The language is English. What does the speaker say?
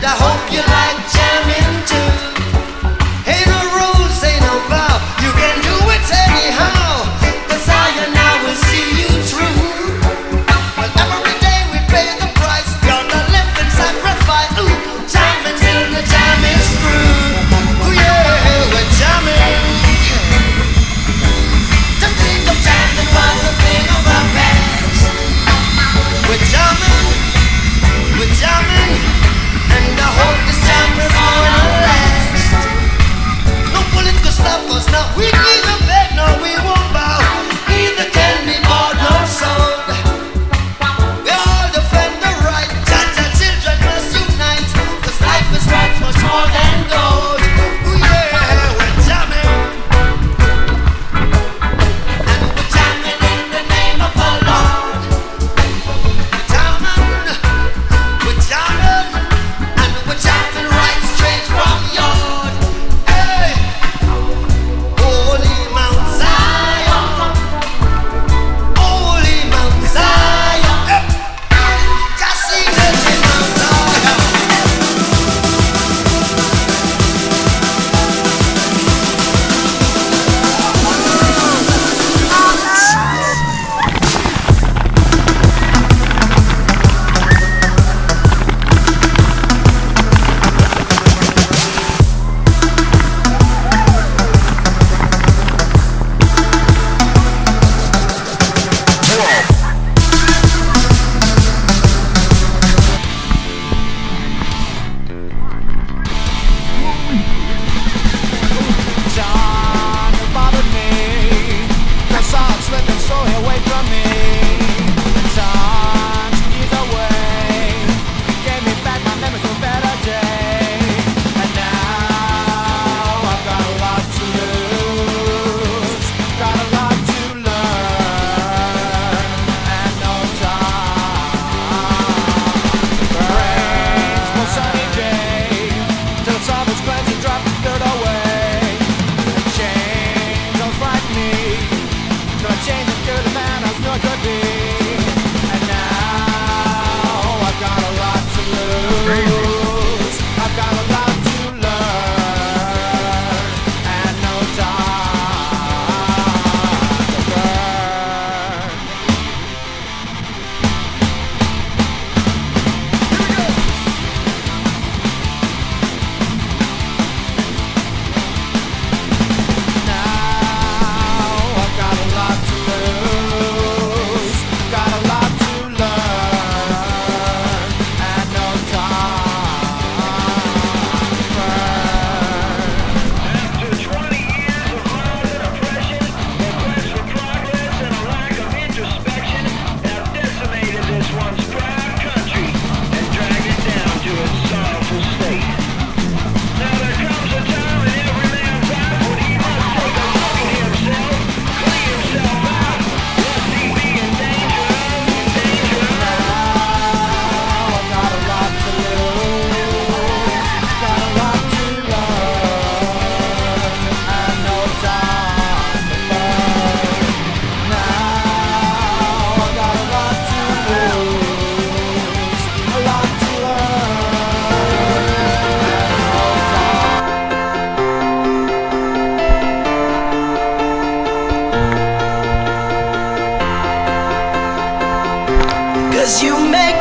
I hope you plans to drop the dirt away. Cause you make